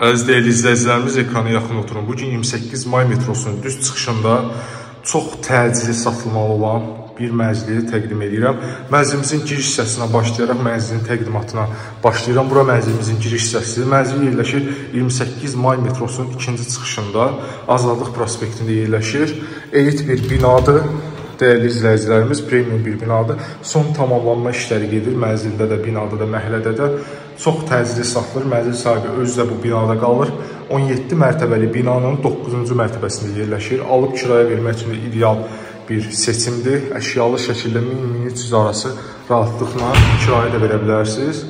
Əziz izləyicilərimiz, ekrana yaxın oturun. Bu gün 28 may metrosunun düz çıxışında çox təcili satılmalı olan bir mənzili təqdim edirəm. Mənzilimizin giriş hissəsinə başlayaraq mənzilin təqdimatına başlayıram. Bura mənzilimizin giriş hissəsidir. Mənzil yerləşir 28 may metrosunun ikinci çıxışında Azadlıq prospektində yerləşir. Elit bir binadır. Dəyərli izləyicilərimiz, premium bir binadır. Son tamamlanma işləri gedir. Mənzildə də, binada da, məhəllədə də çox təcili satılır. Mənzil sahibi özü də bu binada qalır. 17 mərtəbəli binanın 9-cu mərtəbəsində yerləşir. Alıb kirayə vermək üçün ideal bir seçimdir. Əşyalı şəkildə 1000-1300 arası rahatlıqla kirayə də verə bilərsiniz.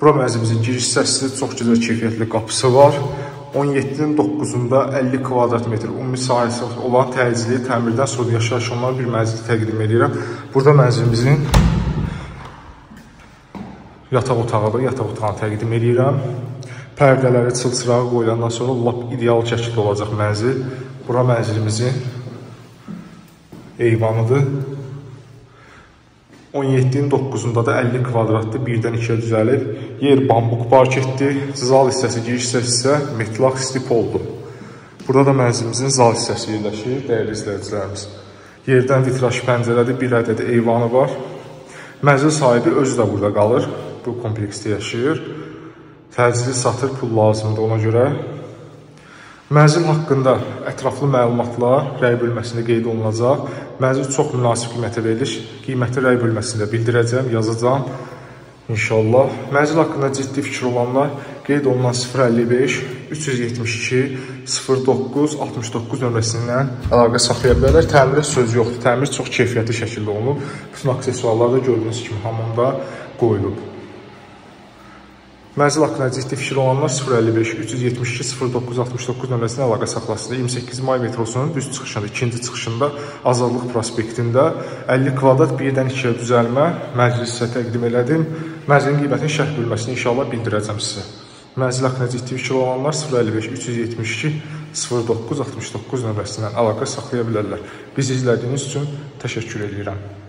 Bura mənzilimizin giriş hissəsidir. Çox gözəl keyfiyyətli qapısı var. 17-nin 9-unda 50 kvadrat metr ümumi sahəsi olan təcili təmirdən sonra yaşayış olunan bir mənzil təqdim edirəm. Burada mənzilimizin yataq otağıdır. Yataq otağını təqdim edirəm. Pərdələri çılçırağı qoyulandan sonra lap ideal şəkildə olacaq mənzil. Bura mənzilimizin eyvanıdır. 17-nin 9-unda da 50 kvadratdır, birdən ikiyə düzəlib. Yer bambuk parketdir. Zal hissəsi, giriş hissəsi isə metlaq stipoldur. Burada da mənzilimizin zal hissəsi yerləşir, dəyərli izləyicilərimiz. Yerdən vitraj pəncərədir, bir ədəd eyvanı var. Mənzil sahibi özü də burada qalır, bu kompleksdə yaşayır. Təcili satır, pul lazımdır ona görə. Mənzil haqqında ətraflı məlumatlar rəy bölməsində qeyd olunacaq. Mənzil çox münasib qiymətə verilir. Qiyməti rəy bölməsində bildirəcəm, yazacağam. İnşallah. Mənzil haqqında ciddi fikir olanlar qeyd olunan 055 372 09 69 nömrəsindən əlaqə saxlaya bilərlər. Təmirə söz yoxdur. Təmir çox keyfiyyətli şəkildə olunub. Bütün aksesuarlar da gördüyünüz kimi hamamda qoyulub. Mənzil haqqında ciddi fikir olanlar 055 372 0969 nömrəsinə əlaqə saxlasın. 28 may metrosunun düz çıxışında, ikinci çıxışında Azadlıq prospektində 50 kvadrat birdən ikiyə düzəlmə məclisə təqdim elədim. Mənzilin qiymətini şərh bölməsində inşallah bildirəcəm sizə. Mənzil haqqında ciddi fikir olanlar 055 372 0969 nömrəsindən əlaqə saxlaya bilərlər. Bizi izlədiyiniz üçün təşəkkür edirəm.